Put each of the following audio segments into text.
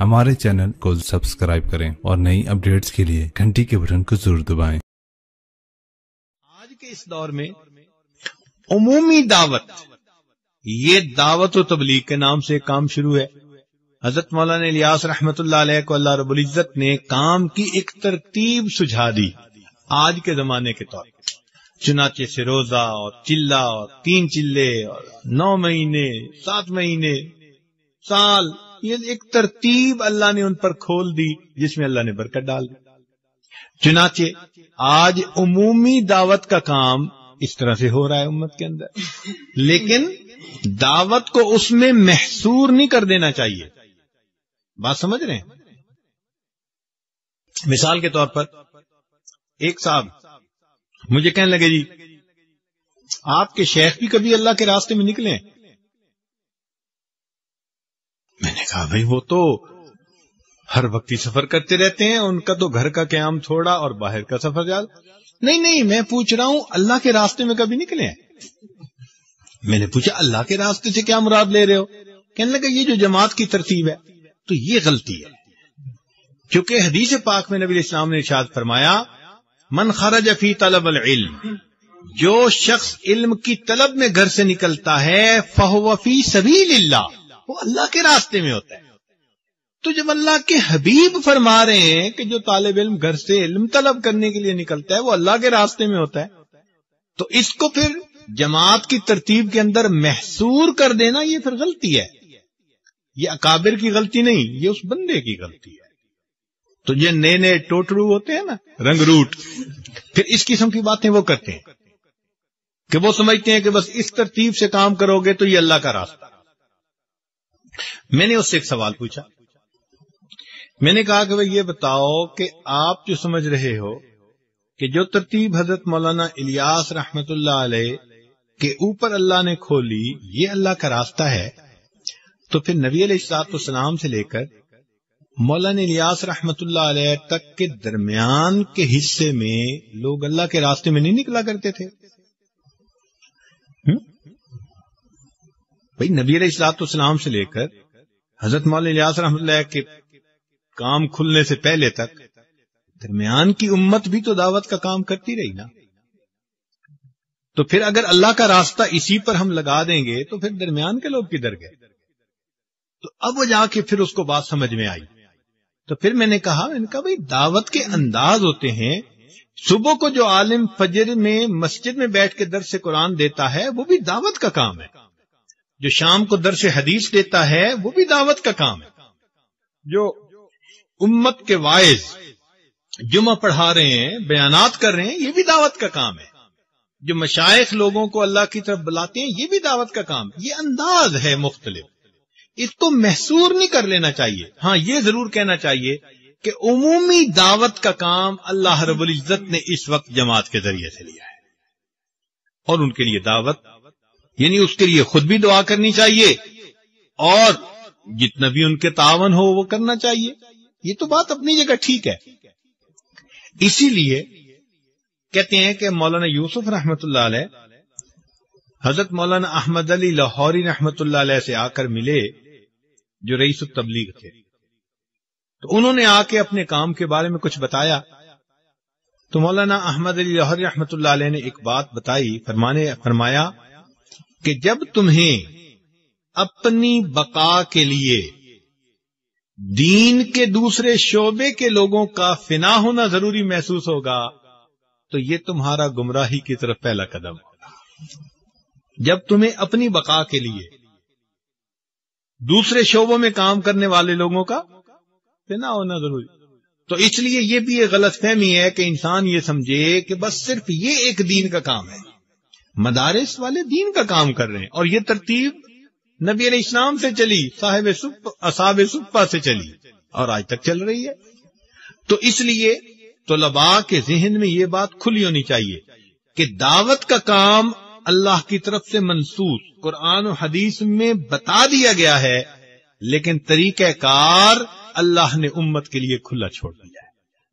ہمارے چینل کو سبسکرائب کریں اور نئی اپڈیٹس کے لیے گھنٹی کے بٹن کو ضرور دبائیں۔ آج کے اس دور میں عمومی دعوت، یہ دعوت و تبلیغ کے نام سے کام شروع ہے۔ حضرت مولانا الیاس رحمت اللہ علیہ کو اللہ رب العزت نے کام کی ایک ترتیب سجھا دی آج کے زمانے کے طور پر۔ چنانچہ سے روزہ اور چلا اور تین چلے اور نو مہینے، سات مہینے سال، یہ ایک ترتیب اللہ نے ان پر کھول دی، جس میں اللہ نے برکت ڈال دی۔ چنانچہ، آج عمومی دعوت کا کام اس طرح سے ہو رہا ہے امت کے اندر۔ لیکن دعوت کو اس میں محصور نہیں کر دینا چاہیے۔ بات سمجھ رہے ہیں؟ مثال کے طور پر، ایک صاحب، مجھے کہنے لگے جی آپ کے شیخ بھی کبھی اللہ کے راستے میں نکلے میں نے کہا، بھائی وہ تو ہر وقت ہی سفر کرتے رہتے ہیں، ان کا تو گھر کا قیام تھوڑا اور باہر کا سفر زیادہ نہیں نہیں، میں پوچھ رہا ہوں، اللہ کے راستے میں کبھی نکلے ہیں؟ میں نے پوچھا، اللہ کے راستے سے کیا مراد لے رہے ہو؟ کہنے لگا، یہ جو جماعت کی ترتیب ہے، تو یہ غلطی ہے. کیونکہ حدیث پاک میں نبی اسلام نے ارشاد فرمایا، من خرج فی طلب العلم، جو شخص علم کی طلب میں گھر سے نکلتا ہے، فہو فی سبیل اللہ. وہ اللہ کے راستے میں ہوتا ہے۔ تو جب اللہ کے حبیب فرما رہے ہیں کہ جو طالب علم گھر سے علم طلب کرنے کے لیے نکلتا ہے، وہ اللہ کے راستے میں ہوتا ہے۔ تو اس کو پھر جماعت کی ترتیب کے اندر محسور کر دینا یہ پھر غلطی ہے۔ یہ اکابر کی غلطی نہیں، یہ اس بندے کی غلطی ہے۔ تو یہ نئے نئے ٹوٹرو ہوتے ہیں نا، رنگ روٹ۔ پھر اس قسم کی باتیں وہ کرتے ہیں۔ کہ وہ سمجھتے ہیں کہ بس اس ترتیب سے کام کرو گے تو یہ اللہ کا راستہ۔ میں نے اس سے ایک سوال پوچھا۔ میں نے کہا کہ بھائی یہ بتاؤ کہ آپ جو سمجھ رہے ہو کہ جو ترتیب حضرت مولانا الیاس رحمت اللہ علیہ کے اوپر اللہ نے کھولی، یہ اللہ کا راستہ ہے۔ تو پھر نبی علیہ السلاط السلام سے لے کر مولانا الیاس رحمت اللہ علیہ تک کے درمیان کے حصے میں لوگ اللہ کے راستے میں نہیں نکلا کرتے تھے۔ بھائی، نبی علیہ السلاط السلام سے لے کر حضرت مولانا الیاس رحمت اللہ کے کام کھلنے سے پہلے تک درمیان کی امت بھی تو دعوت کا کام کرتی رہی نا۔ تو پھر اگر اللہ کا راستہ اسی پر ہم لگا دیں گے تو پھر درمیان کے لوگ کدھر گئے؟ تو اب وہ جا کے پھر اس کو بات سمجھ میں آئی۔ تو پھر میں نے کہا، میں نے کہا، بھائی، دعوت کے انداز ہوتے ہیں۔ صبح کو جو عالم فجر میں مسجد میں بیٹھ کے درس قرآن دیتا ہے، وہ بھی دعوت کا کام ہے۔ جو شام کو درس حدیث دیتا ہے، وہ بھی دعوت کا کام ہے۔ جو امت کے وائز جمعہ پڑھا رہے ہیں، بیانات کر رہے ہیں، یہ بھی دعوت کا کام ہے۔ جو مشائق لوگوں کو اللہ کی طرف بلاتے ہیں، یہ بھی دعوت کا کام یہ انداز ہے مختلف۔ اس کو محسور نہیں کر لینا چاہیے۔ ہاں یہ ضرور کہنا چاہیے کہ عمومی دعوت کا کام اللہ رب العزت نے اس وقت جماعت کے ذریعے سے لیا ہے۔ اور ان کے لیے دعوت یعنی اس کے لیے خود بھی دعا کرنی چاہیے اور جتنا بھی ان کے تعاون ہو وہ کرنا چاہیے۔ یہ تو بات اپنی جگہ ٹھیک ہے۔ اسی لیے کہتے ہیں کہ مولانا یوسف رحمت اللہ علیہ، حضرت مولانا احمد علی لاہوری رحمت اللہ علیہ سے آ کر ملے جو رئیس التبلیغ تھے۔ تو انہوں نے آ کے اپنے کام کے بارے میں کچھ بتایا۔ تو مولانا احمد علی لاہوری رحمت اللہ علیہ نے ایک بات بتائی، فرمانے فرمایا کہ جب تمہیں اپنی بقا کے لیے دین کے دوسرے شعبے کے لوگوں کا فنا ہونا ضروری محسوس ہوگا، تو یہ تمہارا گمراہی کی طرف پہلا قدم جب تمہیں اپنی بقا کے لیے دوسرے شعبوں میں کام کرنے والے لوگوں کا فنا ہونا ضروری، تو اس لیے یہ بھی ایک غلط فہمی ہے کہ انسان یہ سمجھے کہ بس صرف یہ ایک دین کا کام ہے۔ مدارس والے دین کا کام کر رہے ہیں اور یہ ترتیب نبی علیہ السلام سے چلی، صاحب اصاب سپا سے چلی اور آج تک چل رہی ہے۔ تو اس لیے طلباء کے ذہن میں یہ بات کھلی ہونی چاہیے کہ دعوت کا کام اللہ کی طرف سے منسوخ قرآن و حدیث میں بتا دیا گیا ہے، لیکن طریقہ کار اللہ نے امت کے لیے کھلا چھوڑ دیا ہے۔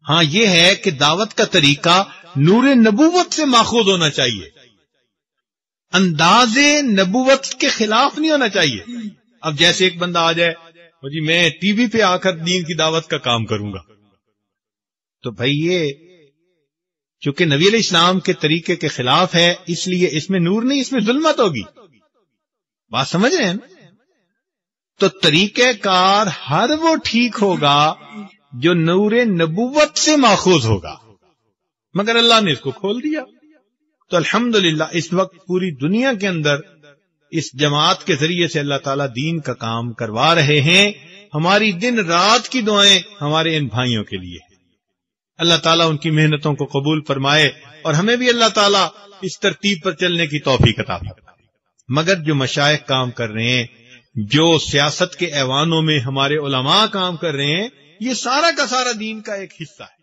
ہاں یہ ہے کہ دعوت کا طریقہ نور نبوت سے ماخوذ ہونا چاہیے۔ انداز نبوت کے خلاف نہیں ہونا چاہیے۔ اب جیسے ایک بندہ آ جائے جی میں ٹی وی پہ آ کر دین کی دعوت کا کام کروں گا۔ تو بھائی یہ چونکہ نبی علیہ السلام کے طریقے کے خلاف ہے، اس لیے اس میں نور نہیں، اس میں ظلمت ہوگی۔ بات سمجھ رہے ہیں تو طریقہ کار ہر وہ ٹھیک ہوگا جو نور نبوت سے ماخوذ ہوگا۔ مگر اللہ نے اس کو کھول دیا۔ تو الحمد اس وقت پوری دنیا کے اندر اس جماعت کے ذریعے سے اللہ تعالیٰ دین کا کام کروا رہے ہیں۔ ہماری دن رات کی دعائیں ہمارے ان بھائیوں کے لیے اللہ تعالیٰ ان کی محنتوں کو قبول فرمائے اور ہمیں بھی اللہ تعالیٰ اس ترتیب پر چلنے کی توفیق عطا فرمائے۔ مگر جو مشائق کام کر رہے ہیں، جو سیاست کے ایوانوں میں ہمارے علماء کام کر رہے ہیں، یہ سارا کا سارا دین کا ایک حصہ ہے۔